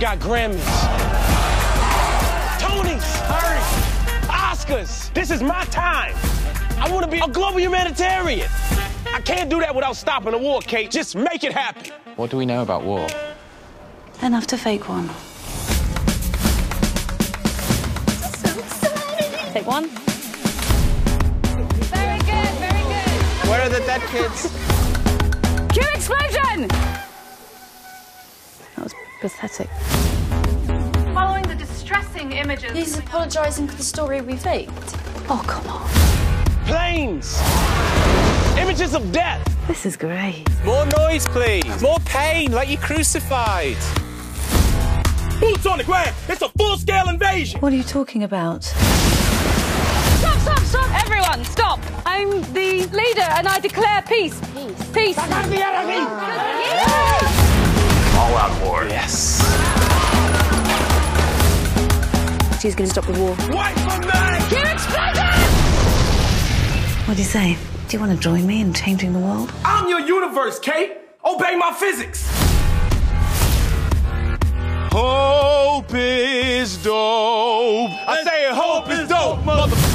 got Grammys, Tonys, Oscars. This is my time. I want to be a global humanitarian. I can't do that without stopping the war, Kate. Just make it happen. What do we know about war? Enough to fake one. Take one. Very good, very good. Where are the dead kids? Cue explosion! That was pathetic. Following the distressing images. He's apologising for the story we faked. Oh, come on. Planes, images of death. This is great. More noise, please. More pain, like you crucified. Boots on the ground. It's a full-scale invasion. What are you talking about? Stop, stop, stop! Everyone, stop! I'm the leader and I declare peace. Peace. Peace. the She's going to stop the war. White for me. Cue explosion! What do you say? Do you want to join me in changing the world? I'm your universe, Kate. Obey my physics. Hope is dope. I say hope is dope, mother.